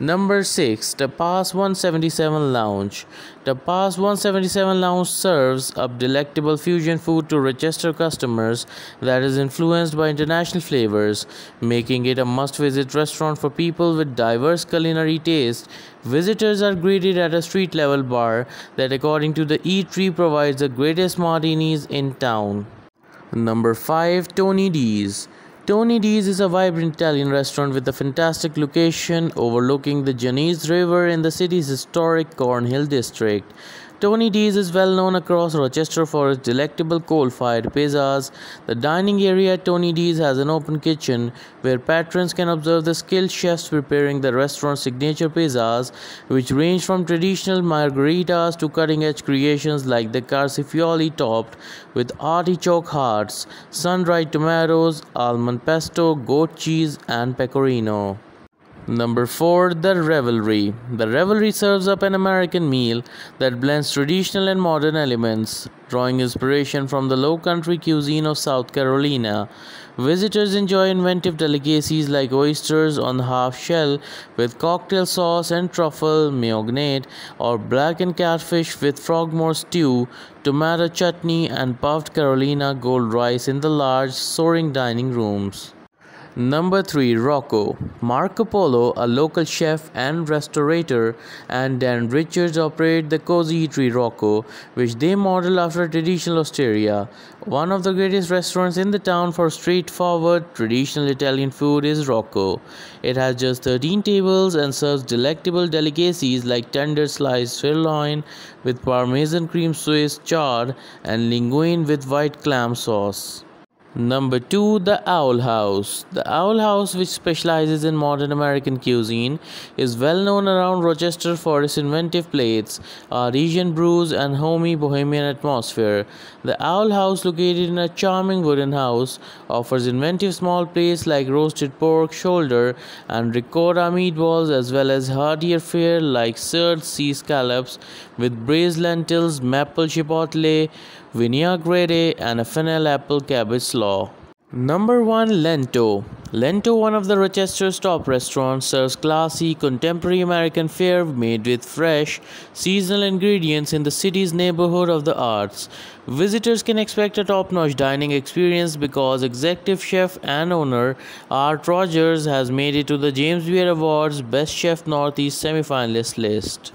Number 6. The Pass 177 Lounge. The Pass 177 Lounge serves up delectable fusion food to Rochester customers that is influenced by international flavors, making it a must visit restaurant for people with diverse culinary tastes. Visitors are greeted at a street level bar that, according to the eatery, provides the greatest martinis in town. Number 5. Tony D's. Tony D's is a vibrant Italian restaurant with a fantastic location overlooking the Genesee River in the city's historic Cornhill district. Tony D's is well known across Rochester for its delectable coal fired pizzas. The dining area at Tony D's has an open kitchen where patrons can observe the skilled chefs preparing the restaurant's signature pizzas, which range from traditional margaritas to cutting edge creations like the Carcifoli topped with artichoke hearts, sun dried tomatoes, almond pesto, goat cheese, and pecorino. Number 4. The Revelry. The Revelry serves up an American meal that blends traditional and modern elements, drawing inspiration from the low country cuisine of South Carolina. Visitors enjoy inventive delicacies like oysters on half shell with cocktail sauce and truffle mayonnaise, or blackened catfish with frogmore stew, tomato chutney, and puffed Carolina gold rice in the large, soaring dining rooms. Number 3 Rocco Marco Polo, a local chef and restaurateur, and Dan Richards operate the Cozy Eatery Rocco, which they model after traditional osteria. One of the greatest restaurants in the town for straightforward traditional Italian food is Rocco. It has just 13 tables and serves delectable delicacies like tender sliced sirloin with parmesan cream Swiss chard and linguine with white clam sauce. Number 2 The Owl House. The Owl House, which specializes in modern American cuisine, is well known around Rochester for its inventive plates, Artesian brews, and homey bohemian atmosphere. The Owl House, located in a charming wooden house, offers inventive small plates like roasted pork shoulder and ricotta meatballs, as well as heartier fare like seared sea scallops with braised lentils, maple chipotle, vinaigrette, and a fennel apple cabbage slaw. Number 1 Lento. Lento, one of the Rochester's top restaurants, serves classy, contemporary American fare made with fresh, seasonal ingredients in the city's neighborhood of the arts. Visitors can expect a top notch dining experience because executive chef and owner Art Rogers has made it to the James Beard Awards Best Chef Northeast semifinalist list.